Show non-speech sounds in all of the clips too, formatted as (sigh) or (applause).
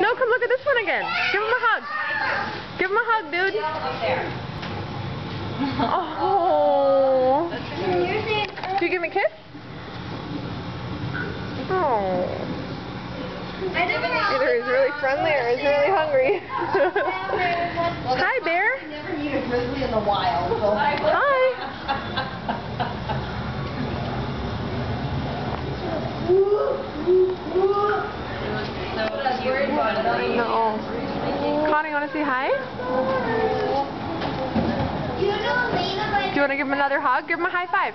No, come look at this one again. Give him a hug. Give him a hug, dude. Oh. Do you give him a kiss? Oh. Either he's really friendly or he's really hungry. (laughs) Hi, bear. Never meet a grizzly in the wild. Hi. (laughs) No. Connie, you want to say hi? You know Lena Do you want to give him another hug? Give him a high five.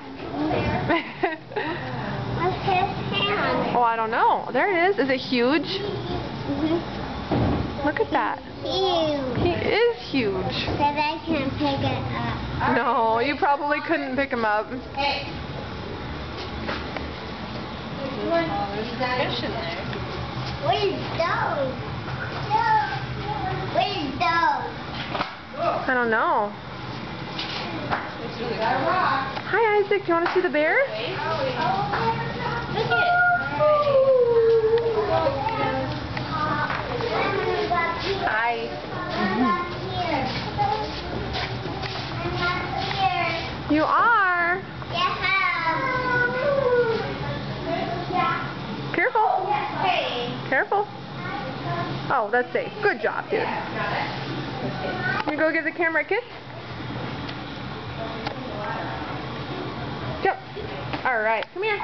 What's his hand? oh, I don't know. There it is. Is it huge? Mm-hmm. Look at that. Huge. He is huge. Because I can pick it up. No, you probably couldn't pick him up. Hey. There's fish in there. Where's those? Don't know. Got a rock. Hi, Isaac. Do you want to see the bear? Look Hi. I'm You are. Yeah. Careful. Careful. Oh, that's safe. Good job, dude. You go give the camera a kiss? All right. Come here. No?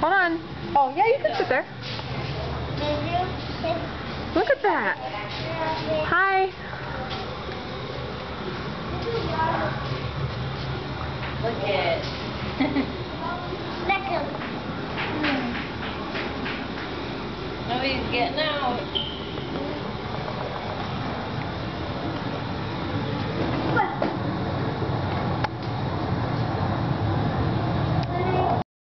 Hold on. Oh, yeah, you can sit there. Look at that. Hi. Look at (laughs) he's getting out.